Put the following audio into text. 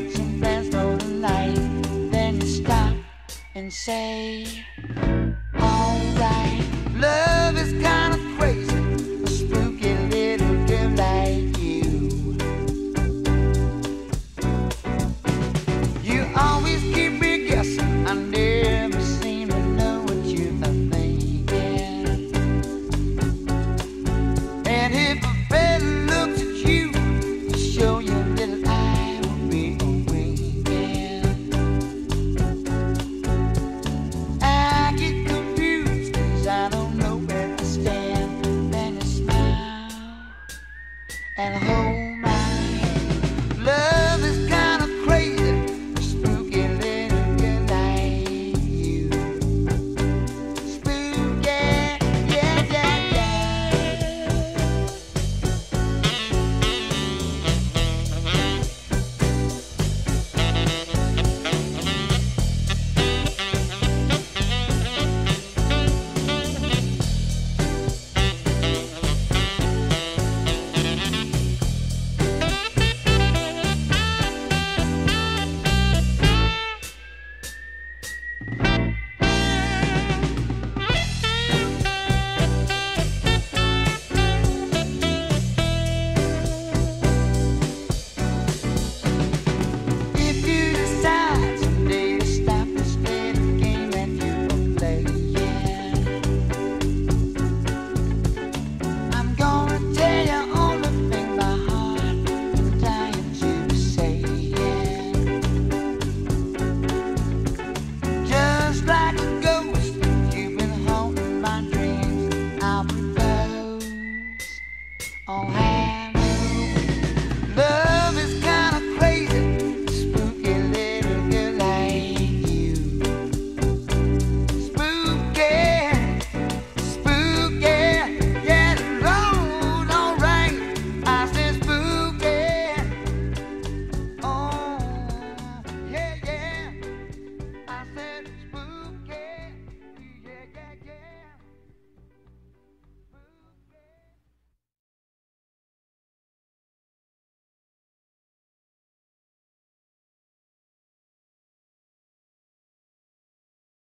got some plans for tonight. Then you stop and say. and hold 哦嘿。